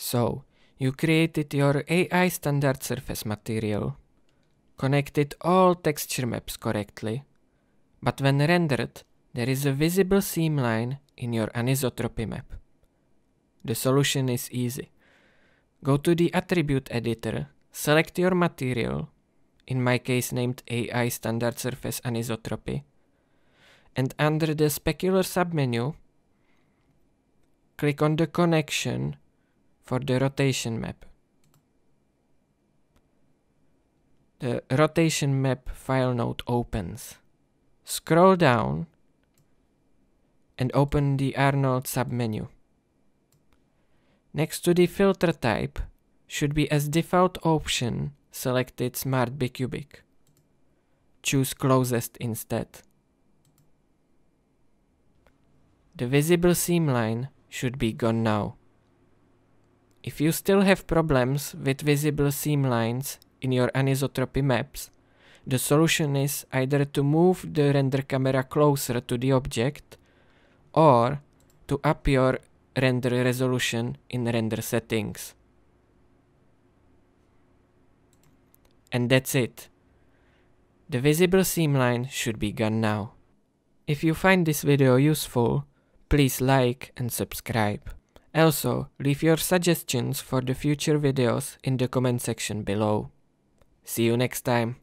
So, you created your AI standard surface material, connected all texture maps correctly, but when rendered, there is a visible seam line in your anisotropy map. The solution is easy. Go to the attribute editor, select your material, in my case named AI standard surface anisotropy, and under the specular submenu, click on the connection for the rotation map. The rotation map file node opens. Scroll down and open the Arnold submenu. Next to the filter type should be as default option selected Smart Bicubic. Choose closest instead. The visible seam line should be gone now. If you still have problems with visible seam lines in your anisotropy maps, the solution is either to move the render camera closer to the object or to up your render resolution in render settings. And that's it. The visible seam line should be gone now. If you find this video useful, please like and subscribe. Also, leave your suggestions for the future videos in the comment section below. See you next time.